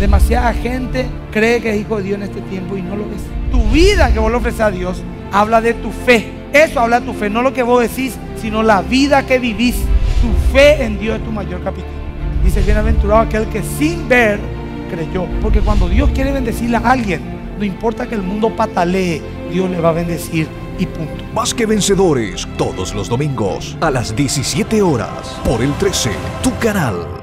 Demasiada gente cree que es hijo de Dios en este tiempo y no lo es. Tu vida que vos le ofreces a Dios habla de tu fe. Eso habla de tu fe, no lo que vos decís, sino la vida que vivís. Tu fe en Dios es tu mayor capital. Dice, bienaventurado aquel que sin ver creyó. Porque cuando Dios quiere bendecirle a alguien, no importa que el mundo patalee, Dios le va a bendecir y punto. Más que vencedores, todos los domingos a las 17 horas por el 13, tu canal.